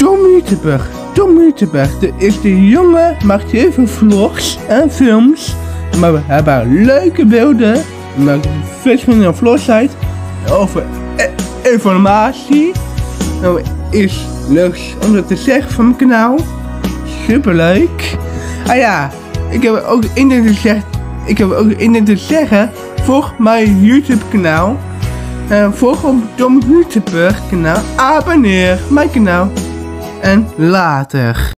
Tom Mutenberg. Tom Mutenberg. De is de jongen, maakt heel veel vlogs en films. Maar we hebben leuke beelden. Maakt vis van een vlogsite over e- informatie. Nou, is leuk om dat te zeggen van mijn kanaal. Superleuk. Ah ja, ik heb ook in te zeggen. Ik heb ook in te zeggen. Volg mijn YouTube kanaal. En volg op Tom kanaal. Abonneer mijn kanaal. En later.